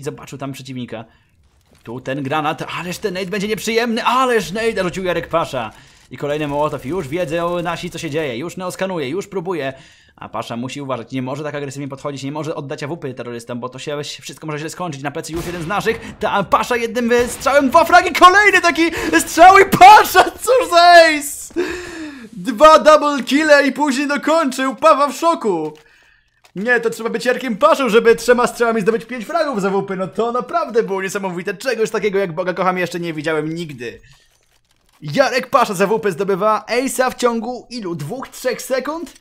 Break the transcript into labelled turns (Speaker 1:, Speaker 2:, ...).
Speaker 1: Zobaczył tam przeciwnika. Tu ten granat, ależ ten nade będzie nieprzyjemny, ależ nade rzucił Jarek Pasza. I kolejny Mołotow, już wiedzą nasi co się dzieje, już neoskanuje, już próbuje. A Pasza musi uważać, nie może tak agresywnie podchodzić, nie może oddać awupy terrorystom, bo to się wszystko może źle skończyć. Na plecy już jeden z naszych, ta Pasza jednym strzałem, dwa fragi, kolejny taki strzał i Pasza, cóż za ace! Dwa double kille i później dokończył, Pawa w szoku. Nie, to trzeba być Jarkiem Paszą, żeby trzema strzałami zdobyć pięć fragów za WP. No to naprawdę było niesamowite. Czegoś takiego jak Boga kocham jeszcze nie widziałem nigdy. Jarek Pasza za WP zdobywa Ace'a w ciągu ilu? Dwóch, trzech sekund?